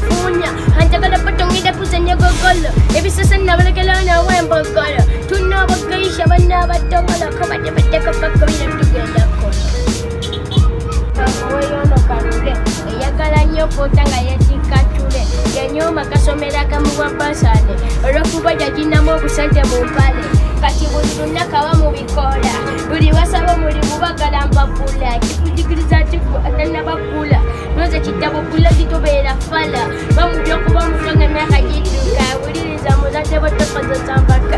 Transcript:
temuli mafuunya anjagala batongera kuzanya gogolo ebisasa nabalekera nawe embogolo tunaabagaisha banaabadogola kabadde baddekakakabira tugenda kola kamuweyono kalule eyagala nnyo koota nga yetikatule yanyooma kasomera kamuwa basane olwokuba yaginamu obusente mu mpale kati buli lunaku aba mu bikoola buli basaba muli mubagala mbagula kikujigiriza kiku atanabagula kitabo kulagi tubeera fala. Bamulyokuba musonga emyaka gidduka wuliriza muzadde botokozesa mpaka